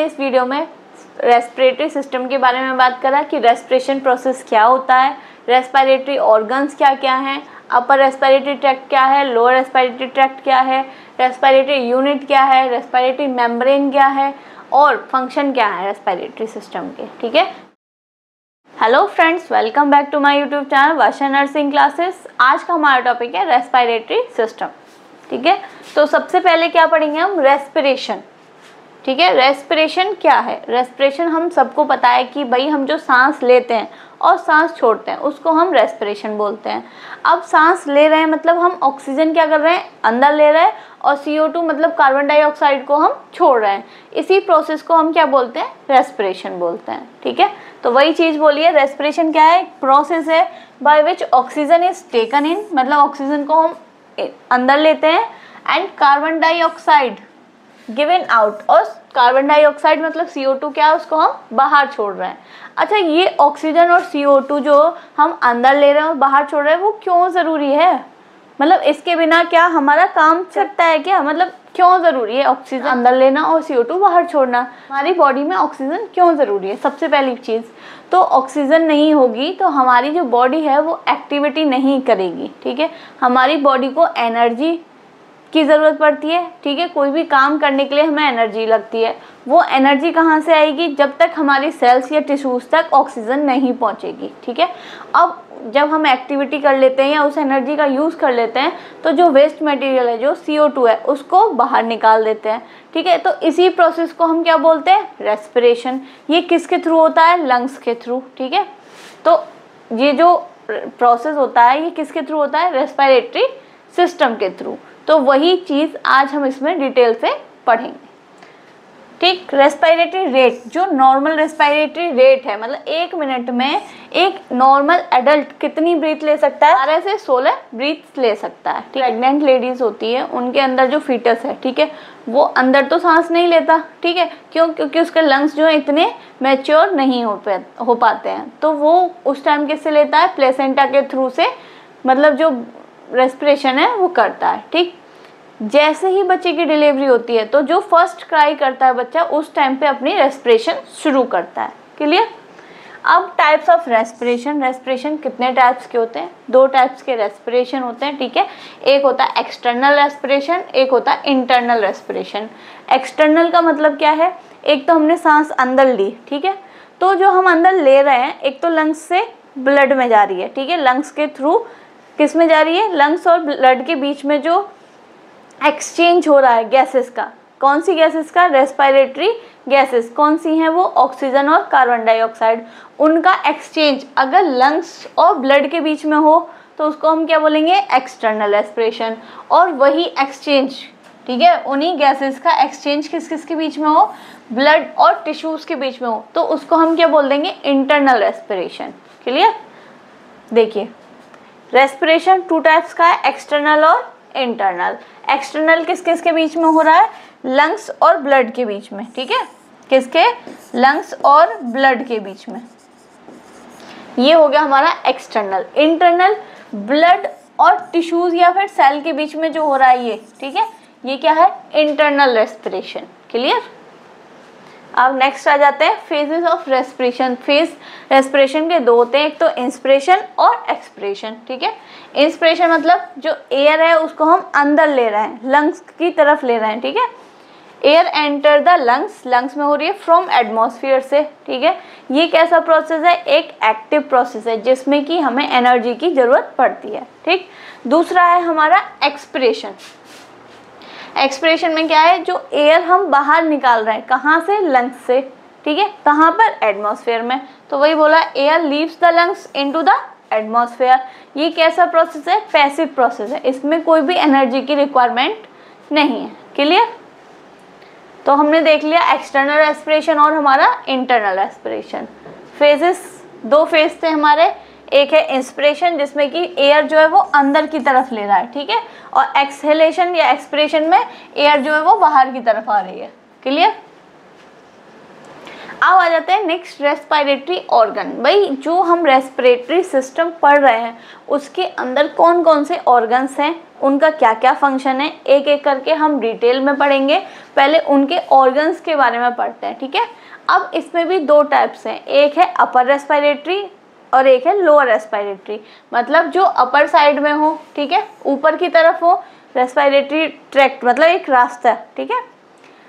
इस वीडियो में respiratory system के बारे में बात करा कि रेस्पिरेशन प्रोसेस क्या होता है रेस्पिरेटरी ऑर्गन्स क्या क्या हैं अपर रेस्पिरेटरी ट्रैक्ट क्या है लोअर रेस्पिरेटरी ट्रैक्ट क्या है रेस्पिरेटरी यूनिट क्या है रेस्पिरेटरी मेम्ब्रेन क्या है और फ़ंक्शन क्या है रेस्पिरेटरी सिस्टम के, ठीक है? Hello friends welcome back to my YouTube channel Varsha nursing classes आज का हमारा टॉपिक है रेस्पिरेटरी सिस्टम ठीक है? तो सबसे पहले क्या पढ़ेंगे हम? रेस्पिरेशन ठीक है? रेस्पिरेशन क्या है? रेस्पिरेशन हम सबको पता है कि भाई हम जो सांस लेते हैं और सांस छोड़ते हैं, उसको हम रेस्पिरेशन बोलते हैं। अब सांस ले रहे हैं मतलब हम ऑक्सीजन क्या कर रहे हैं? अंदर ले रहे हैं और CO2 मतलब कार्बन डाइऑक्साइड को हम छोड़ रहे हैं। इसी प्रोसेस को हम क्या बोलते हैं? रेस्पिरेशन बोलते हैं, ठीक है? तो वही चीज़ बोलिए रेस्पिरेशन क्या है? प्रोसेस है by which oxygen is taken in मतलब ऑक्सीजन को हम अंदर लेते हैं and carbon dioxide given out और कार्बन डाइऑक्साइड मतलब CO2 क्या है? उसको हम बाहर छोड़ रहे हैं। अच्छा ये ऑक्सीजन और CO2 जो हम अंदर ले रहे हैं और बाहर छोड़ रहे हैं, वो क्यों ज़रूरी है? मतलब इसके बिना क्या हमारा काम सकता है क्या? मतलब क्यों ज़रूरी है ऑक्सीजन अंदर लेना और CO2 बाहर छोड़ना? हमारी बॉडी में ऑक्सीजन क्यों ज़रूरी है? सबसे पहली चीज़ तो ऑक्सीजन नहीं होगी तो हमारी जो बॉडी है, वो एक्टिविटी नहीं करेगी, ठीक है? हमारी बॉडी को एनर्जी की ज़रूरत पड़ती है, ठीक है? कोई भी काम करने के लिए हमें एनर्जी लगती है। वो एनर्जी कहाँ से आएगी? जब तक हमारी सेल्स या टिश्यूज़ तक ऑक्सीजन नहीं पहुँचेगी, ठीक है? अब जब हम एक्टिविटी कर लेते हैं या उस एनर्जी का यूज़ कर लेते हैं तो जो वेस्ट मटेरियल है, जो CO2 है, उसको बाहर निकाल देते हैं, ठीक है? तो इसी प्रोसेस को हम क्या बोलते हैं? रेस्पिरेशन ये किसके थ्रू होता है? लंग्स के थ्रू ठीक है? तो ये जो प्रोसेस होता है, ये किसके थ्रू होता है? रेस्पिरेटरी सिस्टम के थ्रू तो वही चीज़ आज हम इसमें डिटेल से पढ़ेंगे। ठीक? रेस्पिरेटरी रेट जो नॉर्मल रेस्पिरेटरी रेट है मतलब एक मिनट में एक नॉर्मल एडल्ट कितनी ब्रीथ ले सकता है? बारह से सोलह ब्रीथ ले सकता है। प्रेगनेंट लेडीज़ होती है, उनके अंदर जो फीटस है, ठीक है? वो अंदर तो सांस नहीं लेता, ठीक है? क्यों? क्योंकि उसके लंग्स जो है इतने मैच्योर नहीं हो पा, हो पाते हैं। तो वो उस टाइम किससे लेता है? प्लेसेंटा के थ्रू से मतलब जो रेस्पिरेशन है, वो करता है, ठीक? जैसे ही बच्चे की डिलीवरी होती है तो जो फ़र्स्ट क्राई करता है बच्चा, उस टाइम पे अपनी रेस्पिरेशन शुरू करता है क्लियर अब टाइप्स ऑफ़ रेस्पिरेशन रेस्पिरेशन कितने टाइप्स के होते हैं? दो टाइप्स के रेस्पिरेशन होते हैं, ठीक है? एक होता है एक्सटर्नल रेस्पिरेशन एक होता है इंटरनल रेस्पिरेशन एक्सटर्नल का मतलब क्या है? एक तो हमने सांस अंदर ली, ठीक है? तो जो हम अंदर ले रहे हैं, एक तो लंग्स से ब्लड में जा रही है, ठीक है? लंग्स के थ्रू किसमें जा रही है? लंग्स और ब्लड के बीच में जो एक्सचेंज हो रहा है गैसेस का। कौन सी गैसेस का? रेस्पिरेटरी गैसेस कौन सी हैं वो? ऑक्सीजन और कार्बन डाइऑक्साइड उनका एक्सचेंज अगर लंग्स और ब्लड के बीच में हो तो उसको हम क्या बोलेंगे? एक्सटर्नल रेस्पिरेशन और वही एक्सचेंज ठीक है? उन्हीं गैसेस का एक्सचेंज किस किस के बीच में हो? ब्लड और टिश्यूज़ के बीच में हो। तो उसको हम क्या बोल देंगे? इंटरनल रेस्पिरेशन क्लियर देखिए। रेस्पिरेशन टू टाइप्स का है एक्सटर्नल और इंटरनल एक्सटर्नल किस किस के बीच में हो रहा है? लंग्स और ब्लड के बीच में, ठीक है? किसके? लंग्स और ब्लड के बीच में. ये हो गया हमारा एक्सटर्नल इंटरनल ब्लड और टिश्यूज या फिर सेल के बीच में जो हो रहा है ये, ठीक है? ये क्या है? इंटरनल रेस्पिरेशन क्लियर अब नेक्स्ट आ जाते हैं phases of respiration phase respiration के दो होते हैं, एक तो इंस्पिरेशन और एक्सप्रेशन ठीक है? इंस्पिरेशन मतलब जो एयर है, उसको हम अंदर ले रहे हैं लंग्स की तरफ़ ले रहे हैं, ठीक है? Air enter the lungs lungs में हो रही है फ्रॉम एटमोसफियर से, ठीक है? ये कैसा प्रोसेस है? एक एक्टिव प्रोसेस है, जिसमें कि हमें एनर्जी की ज़रूरत पड़ती है, ठीक? दूसरा है हमारा एक्सपिरेशन एक्सप्रेशन में क्या है? जो एयर हम बाहर निकाल रहे हैं, कहाँ से? लंग्स से, ठीक है? कहाँ पर? एटमॉस्फेयर में। तो वही बोला air leaves the lungs into the atmosphere ये कैसा प्रोसेस है? पैसिव प्रोसेस है। इसमें कोई भी एनर्जी की रिक्वायरमेंट नहीं है। क्लियर तो हमने देख लिया एक्सटर्नल रेस्पिरेशन और हमारा इंटरनल रेस्पिरेशन फेजेस दो फ़ेज़ थे हमारे। एक है इंस्पिरेशन जिसमें कि एयर जो है वो अंदर की तरफ़ ले रहा है, ठीक है? और एक्सहेलेशन या एक्सप्रेशन में एयर जो है वो बाहर की तरफ़ आ रही है क्लियर अब आ जाते हैं नेक्स्ट रेस्पिरेटरी ऑर्गन भाई, जो हम रेस्पिरेटरी सिस्टम पढ़ रहे हैं, उसके अंदर कौन कौन से ऑर्गन्स हैं? उनका क्या क्या फ़ंक्शन है? एक एक करके हम डिटेल में पढ़ेंगे। पहले उनके ऑर्गन्स के बारे में पढ़ते हैं, ठीक है? अब इसमें भी दो टाइप्स हैं। एक है अपर रेस्पिरेटरी और एक है लोअर रेस्पायरेटरी मतलब जो अपर साइड में हो, ठीक है? ऊपर की तरफ़ हो रेस्पायरेटरी ट्रैक्ट मतलब एक रास्ता, ठीक है?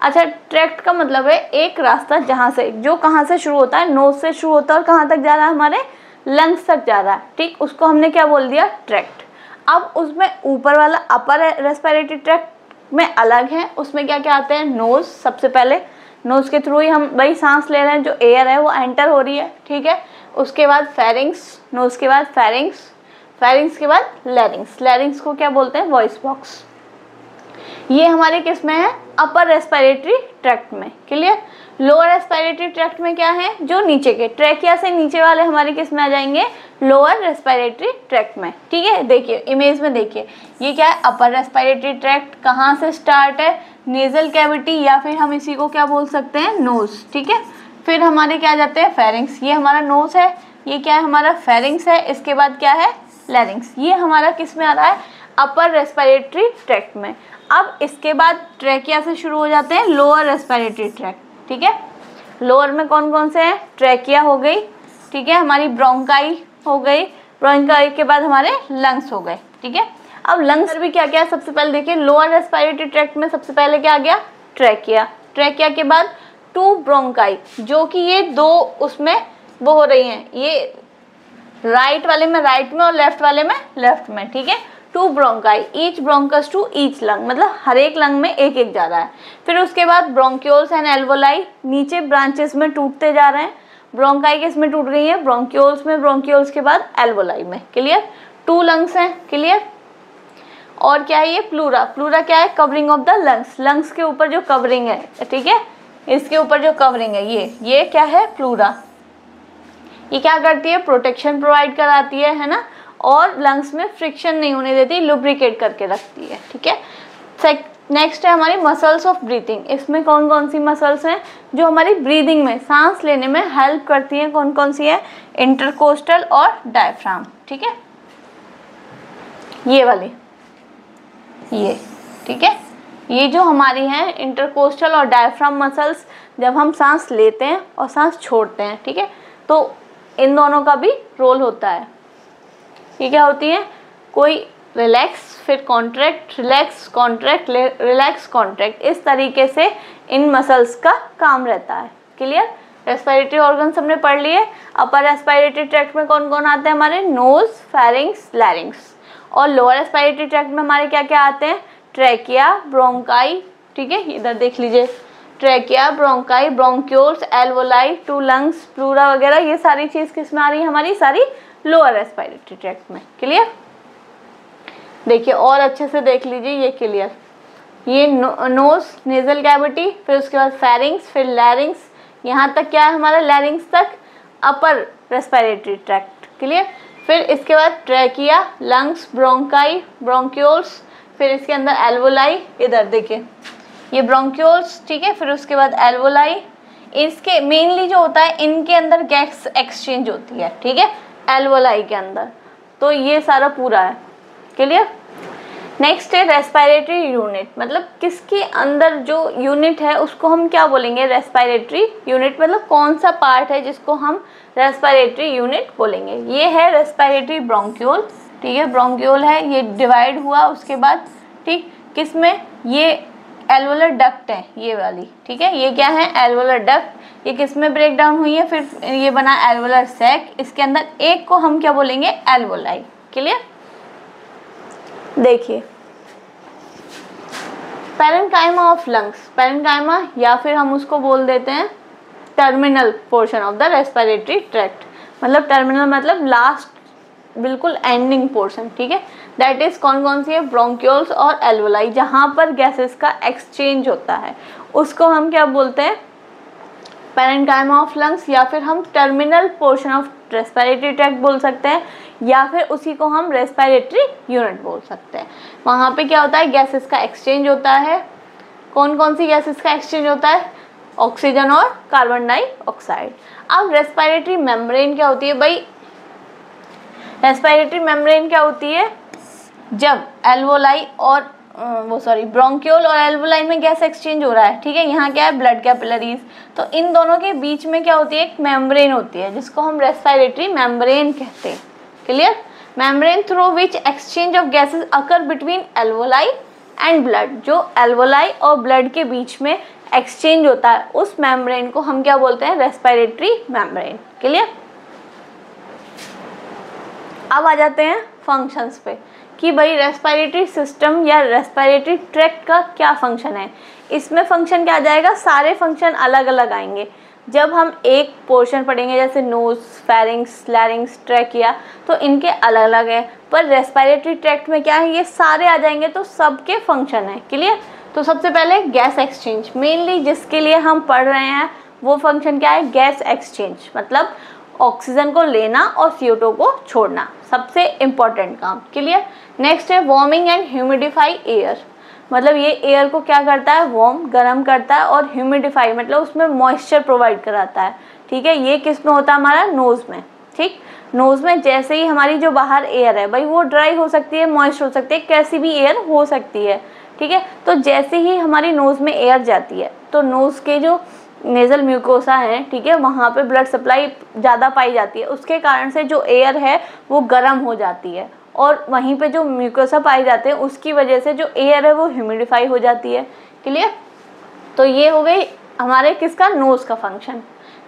अच्छा ट्रैक्ट का मतलब है एक रास्ता जहाँ से, जो कहाँ से शुरू होता है नोज़ से शुरू होता है और कहाँ तक जा रहा है हमारे लंग्स तक जा रहा है, ठीक? उसको हमने क्या बोल दिया? ट्रैक्ट अब उसमें ऊपर वाला अपर रेस्पायरेटरी ट्रैक्ट में अलग है, उसमें क्या क्या आते हैं? नोज़ सबसे पहले नोज़ के थ्रू ही हम भाई सांस ले रहे हैं, जो एयर है वो एंटर हो रही है, ठीक है? उसके बाद फेरिंग्स नोज़ के बाद फेरिंग्स फेरिंग्स के बाद लैरिंग्स लैरिंग्स को क्या बोलते हैं? वॉइस बॉक्स ये हमारे किसमें है? अपर रेस्पिरेटरी ट्रैक्ट में। क्लियर लोअर रेस्पिरेटरी ट्रैक्ट में क्या है? जो नीचे के ट्रैकिया से नीचे वाले हमारे किसमें आ जाएँगे? लोअर रेस्पिरेटरी ट्रैक्ट में। ठीक है? देखिए इमेज में देखिए। ये क्या है? अपर रेस्पिरेटरी ट्रैक्ट कहाँ से स्टार्ट है? नेजल कैविटी या फिर हम इसी को क्या बोल सकते हैं? नोज़ ठीक है? फिर हमारे क्या जाते हैं? फेरिंग्स ये हमारा नोज़ है। ये क्या है? हमारा फेरिंग्स है। इसके बाद क्या है? लैरिंग्स ये हमारा किसमें आ रहा है? अपर रेस्पिरेटरी ट्रैक्ट में। अब इसके बाद ट्रैकिया से शुरू हो जाते हैं। लोअर रेस्पिरेटरी ट्रैक्ट ठीक है? लोअर में कौन कौन से हैं? ट्रैकिया हो गई। ठीक है? हमारी ब्रोंकाई हो गई। ब्रोंकाई के बाद हमारे लंग्स हो गए। ठीक है? अब लंग्स भी क्या क्या सबसे पहले देखिए। लोअर रेस्पिरेटरी ट्रैक्ट में सबसे पहले क्या आ गया? ट्रैकिया ट्रैकिया के बाद टू ब्रोंकाई, जो कि ये दो उसमें वो हो रही हैं। ये राइट वाले में राइट में और लेफ़्ट वाले में लेफ़्ट में, ठीक है? Two bronchi each bronchus to each lung मतलब हर एक लंग में एक एक जा रहा है। फिर उसके बाद ब्रोंक्योल्स एंड एल्वोलाई नीचे ब्रांचेस में टूटते जा रहे हैं। ब्रोंकाई किसमें टूट गई है? ब्रोंक्योल्स में ब्रोंक्योल्स के बाद एल्वोलाई में। क्लियर टू लंग्स हैं क्लियर और क्या है ये? प्लूरा प्लूरा क्या है? Covering of the lungs lungs के ऊपर जो कवरिंग है, ठीक है? इसके ऊपर जो कवरिंग है, ये ये क्या है? प्लूरा ये क्या करती है? प्रोटेक्शन प्रोवाइड कराती है है ना? और लंग्स में फ्रिक्शन नहीं होने देती लुब्रिकेट करके रखती है, ठीक है? नेक्स्ट है हमारी मसल्स ऑफ़ ब्रीथिंग इसमें कौन कौन सी मसल्स हैं? जो हमारी ब्रीदिंग में, सांस लेने में हेल्प करती हैं कौन कौन सी है? इंटरकोस्टल और डायफ्राम ठीक है? ये वाली, ये, ठीक है? ये जो हमारी हैं इंटरकोस्टल और डायफ्राम मसल्स जब हम सांस लेते हैं और सांस छोड़ते हैं, ठीक है? तो इन दोनों का भी रोल होता है। ये क्या होती है? कोई रिलैक्स फिर contract relax contract relax contract इस तरीके से इन मसल्स का काम रहता है। क्लियर रेस्पायरेटरी ऑर्गन्स हमने पढ़ लिए अपर रेस्पायरेटरी ट्रैक्ट में कौन कौन आते हैं हमारे? नोज़ फेरिंग्स लैरिंग्स और लोअर रेस्पायरेटरी ट्रैक्ट में हमारे क्या क्या आते हैं? ट्रैकिया ब्रोंकाई ठीक है? इधर देख लीजिए। Trachea bronchi bronchioles alveoli two lungs pleura वगैरह ये सारी चीज़ किसमें आ रही है? हमारी सारी लोअर रेस्पिरेटरी ट्रैक्ट में। क्लियर देखिए और अच्छे से देख लीजिए ये क्लियर ये नो, नोज़ नेजल कैविटी फिर उसके बाद फेरिंग्स फिर लैरिंग्स यहाँ तक क्या है हमारा लैरिंग्स तक? अपर रेस्पायरेटरी ट्रैक्ट क्लियर फिर इसके बाद ट्रैकिया लंग्स ब्रोंकाई ब्रोंक्योल्स फिर इसके अंदर एल्वोलाई इधर देखिए। ये ब्रोंक्योल्स ठीक है, फिर उसके बाद एल्वोलाई इसके मेनली जो होता है, इनके अंदर गैस एक्सचेंज होती है, ठीक है एल्वोलाई के अंदर। तो ये सारा पूरा है। क्लियर नेक्स्ट है रेस्पायरेटरी यूनिट मतलब किसके अंदर जो यूनिट है, उसको हम क्या बोलेंगे? रेस्पायरेटरी यूनिट मतलब कौन सा पार्ट है जिसको हम रेस्पायरेटरी यूनिट बोलेंगे? ये है रेस्पायरेटरी ब्रोंक्यूल ठीक है ब्रोंक्यूल है, ये डिवाइड हुआ उसके बाद, ठीक, किसमें? ये एल्वोलर डक्ट है, ये वाली, ठीक है, ये क्या है? एल्वोलर डक्ट ये किसमें ब्रेक डाउन हुई है? फिर ये बना एल्वोलर सैक इसके अंदर एक को हम क्या बोलेंगे? एल्वोलाई क्लियर देखिए पेरेंकाइमा ऑफ़ लंग्स पेरेंकाइमा या फिर हम उसको बोल देते हैं terminal portion of the respiratory tract मतलब टर्मिनल मतलब लास्ट बिल्कुल एंडिंग पोर्शन ठीक है? दैट इज़ कौन कौन सी है? ब्रोंक्योल्स और एल्वोलाई जहाँ पर गैसेस का एक्सचेंज होता है। उसको हम क्या बोलते हैं? पेरेंकाइमा ऑफ़ लंग्स या फिर हम terminal portion of respiratory tract बोल सकते हैं, या फिर उसी को हम रेस्पायरेटरी यूनिट बोल सकते हैं। वहाँ पे क्या होता है? गैसेस का एक्सचेंज होता है। कौन कौन सी गैसेस का एक्सचेंज होता है? ऑक्सीजन और कार्बन डाइऑक्साइड अब रेस्पायरेटरी मेम्ब्रेन क्या होती है भाई? रेस्पिरेटरी मेम्ब्रेन क्या होती है? जब एल्वोलाई और वो सॉरी ब्रोंक्योल और एल्वोलाई में गैस एक्सचेंज हो रहा है, ठीक है? यहाँ क्या है? ब्लड कैपिलरीज तो इन दोनों के बीच में क्या होती है? एक मेम्ब्रेन होती है, जिसको हम रेस्पायरेटरी मेम्ब्रेन कहते हैं. Clear membrane through which exchange of gases occur between alveoli and blood जो एल्वोलाई और ब्लड के बीच में एक्सचेंज होता है, उस मेम्ब्रेन को हम क्या बोलते हैं? रेस्पायरेटरी मेम्ब्रेन क्लियर अब आ जाते हैं फ़ंक्शंस पे, कि भाई रेस्पिरेटरी सिस्टम या रेस्पिरेटरी ट्रैक्ट का क्या फ़ंक्शन है? इसमें फ़ंक्शन क्या आ जाएगा? सारे फ़ंक्शन अलग अलग आएँगे। जब हम एक पोर्शन पढ़ेंगे, जैसे नोज़ फेरिंग्स लैरिंग्स ट्रैकिया तो इनके अलग अलग है। पर रेस्पिरेटरी ट्रैक्ट में क्या है? ये सारे आ जाएँगे तो सबके फ़ंक्शन है। क्लियर तो सबसे पहले गैस एक्सचेंज मेनली जिसके लिए हम पढ़ रहे हैं, वो फ़ंक्शन क्या है? गैस एक्सचेंज मतलब ऑक्सीजन को लेना और सी को छोड़ना। सबसे इंपॉर्टेंट काम। क्लियर नेक्स्ट है वार्मिंग एंड ह्यूमिडिफाई एयर मतलब ये एयर को क्या करता है? वार्म गर्म करता है और ह्यूमिडिफाई मतलब उसमें मॉइस्चर प्रोवाइड कराता है। ठीक है? ये किसमें होता है? हमारा नोज़ में। ठीक? नोज़ में जैसे ही हमारी जो बाहर एयर है, भाई वो ड्राई हो सकती है मॉइस्ट हो सकती है, कैसी भी एयर हो सकती है। ठीक है? तो जैसे ही हमारी नोज़ में एयर जाती है तो नोज़ के जो नेज़ल म्यूकोसा है, ठीक है, वहाँ पे ब्लड सप्लाई ज़्यादा पाई जाती है। उसके कारण से जो एयर है, वो गर्म हो जाती है और वहीं पे जो म्यूकोसा पाए जाते हैं, उसकी वजह से जो एयर है, वो ह्यूमिडिफाई हो जाती है। क्लियर तो ये हो गई हमारे किसका? नोज़ का फ़ंक्शन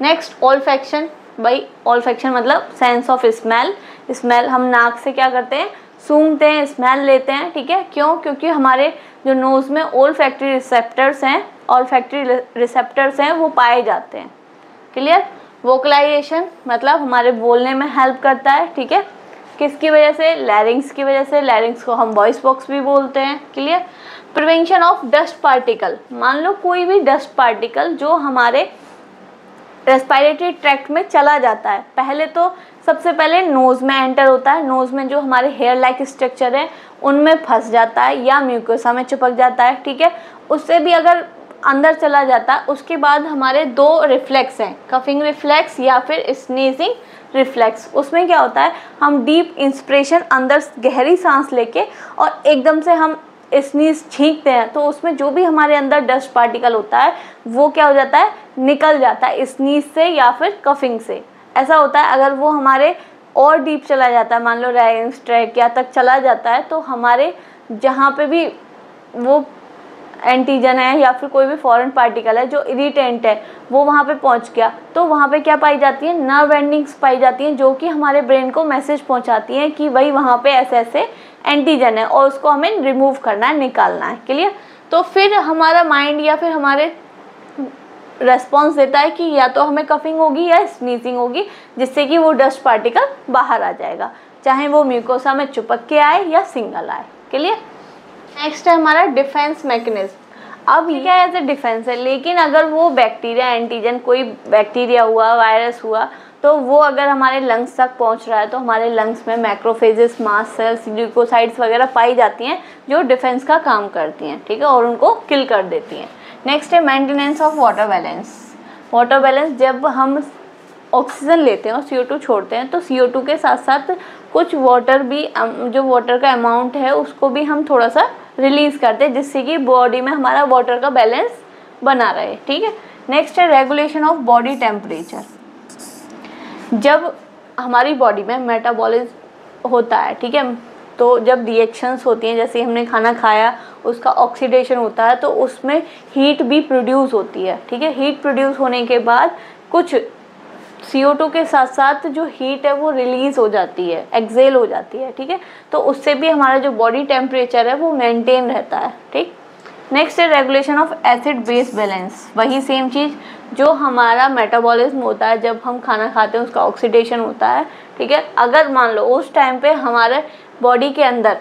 नेक्स्ट ऑलफेक्शन भाई ऑलफेक्शन मतलब सेंस ऑफ़ स्मेल स्मेल हम नाक से क्या करते हैं? सूंघते हैं स्मेल लेते हैं, ठीक है? क्यों? क्योंकि हमारे जो नोज़ में ओल फैक्ट्री रिसेप्टर्स हैं ऑल फैक्ट्री रिसेप्टर्स हैं, वो पाए जाते हैं। क्लियर वोकलाइजेशन मतलब हमारे बोलने में हेल्प करता है, ठीक है? किसकी वजह से? लैरिंग्स की वजह से। लैरिंग्स को हम वॉइस बॉक्स भी बोलते हैं clear prevention of dust particle मान लो कोई भी डस्ट पार्टिकल जो हमारे रेस्पायरेटरी ट्रैक्ट में चला जाता है। पहले तो सबसे पहले नोज़ में एंटर होता है। नोज़ में जो हमारे हेयर लाइक स्ट्रक्चर है, उनमें फंस जाता है या म्यूकोसा में चिपक जाता है, ठीक है? उससे भी अगर अंदर चला जाता है उसके बाद हमारे दो रिफ्लेक्स हैं कफिंग रिफ्लेक्स या फिर स्नीजिंग रिफ्लेक्स उसमें क्या होता है, हम डीप इंस्पिरेशन अंदर गहरी सांस लेके और एकदम से हम स्नीज छींकते हैं तो उसमें जो भी हमारे अंदर डस्ट पार्टिकल होता है, वो क्या हो जाता है, निकल जाता है स्नीज से या फिर कफिंग से। ऐसा होता है, अगर वो हमारे और डीप चला जाता है, मान लो रेंस ट्रैक या तक चला जाता है तो हमारे जहाँ पे भी वो एंटीजन है या फिर कोई भी फॉरेन पार्टिकल है जो इरिटेंट है, वो वहाँ पे पहुँच गया। तो वहाँ पे क्या पाई जाती है? नर्व एंडिंग्स पाई जाती हैं, जो कि हमारे ब्रेन को मैसेज पहुँचाती हैं कि भाई वहाँ पे ऐसे ऐसे एंटीजन है और उसको हमें रिमूव करना है, निकालना है। क्लियर तो फिर हमारा माइंड या फिर हमारे रेस्पॉन्स देता है कि या तो हमें कफिंग होगी या स्नीजिंग होगी, जिससे कि वो डस्ट पार्टिकल बाहर आ जाएगा। चाहे वो म्यूकोसा में चुपक के आए या सिंगल आए। क्लियर नेक्स्ट है हमारा डिफेंस मैकेनिज्म अब क्या एज डिफेंस है? लेकिन अगर वो बैक्टीरिया एंटीजन कोई बैक्टीरिया हुआ वायरस हुआ तो वो अगर हमारे लंग्स तक पहुँच रहा है तो हमारे लंग्स में मैक्रोफेजेस मास सेल्स ग्लूकोसाइड्स वगैरह पाई जाती हैं, जो डिफेंस का काम करती हैं, ठीक है? और उनको किल कर देती हैं. नेक्स्ट है maintenance of water balance water balance जब हम ऑक्सीजन लेते हैं और सी छोड़ते हैं तो सी के साथ साथ कुछ वाटर भी जो वाटर का अमाउंट है, उसको भी हम थोड़ा सा रिलीज़ करते हैं, जिससे कि बॉडी में हमारा वाटर का बैलेंस बना रहे, ठीक है? नेक्स्ट है रेगुलेशन ऑफ़ बॉडी टेम्परेचर जब हमारी बॉडी में मेटाबॉलिज्म होता है, ठीक है? तो जब रिएक्शंस होती हैं, जैसे हमने खाना खाया, उसका ऑक्सीडेशन होता है तो उसमें हीट भी प्रोड्यूस होती है, ठीक है? हीट प्रोड्यूस होने के बाद कुछ सी के साथ साथ जो हीट है वो रिलीज़ हो जाती है एक्सेल हो जाती है, ठीक है? तो उससे भी हमारा जो बॉडी टेम्परेचर है वो मेंटेन रहता है, ठीक? नेक्स्ट है regulation of acid base balance वही सेम चीज़ जो हमारा मेटाबॉलिज्म होता है, जब हम खाना खाते हैं, उसका ऑक्सीडेशन होता है, ठीक है? अगर मान लो उस टाइम पे हमारे बॉडी के अंदर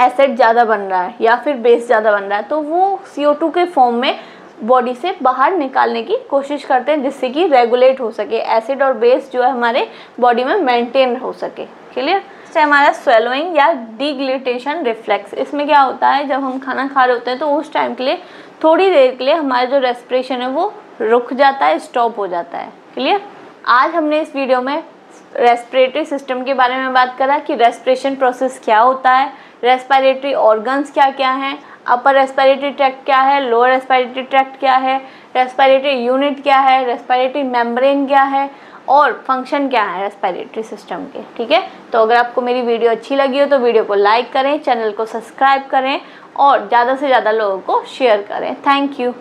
एसिड ज़्यादा बन रहा है या फिर बेस ज़्यादा बन रहा है तो वो सी के फॉर्म में बॉडी से बाहर निकालने की कोशिश करते हैं जिससे कि रेगुलेट हो सके एसिड और बेस जो है हमारे बॉडी में मेंटेन हो सके। क्लियर हमारा स्वेलोइंग या डिग्लिटेशन रिफ्लेक्स इसमें क्या होता है? जब हम खाना खा रहे होते हैं तो उस टाइम के लिए थोड़ी देर के लिए हमारा जो रेस्परेशन है वो रुक जाता है स्टॉप हो जाता है। क्लियर आज हमने इस वीडियो में रेस्पिरेटरी सिस्टम के बारे में बात करा कि रेस्परेशन प्रोसेस क्या होता है रेस्पिरेटरी ऑर्गन्स क्या क्या हैं अपर रेस्पिरेटरी ट्रैक्ट क्या है लोअर रेस्पायरेटरी ट्रैक्ट क्या है रेस्पिरेटरी यूनिट क्या है रेस्पिरेटरी मेम्ब्रेन क्या है और फ़ंक्शन क्या है रेस्पायरेटरी सिस्टम के, ठीक है? तो अगर आपको मेरी वीडियो अच्छी लगी हो तो वीडियो को लाइक करें चैनल को सब्सक्राइब करें और ज़्यादा से ज़्यादा लोगों को शेयर करें। Thank you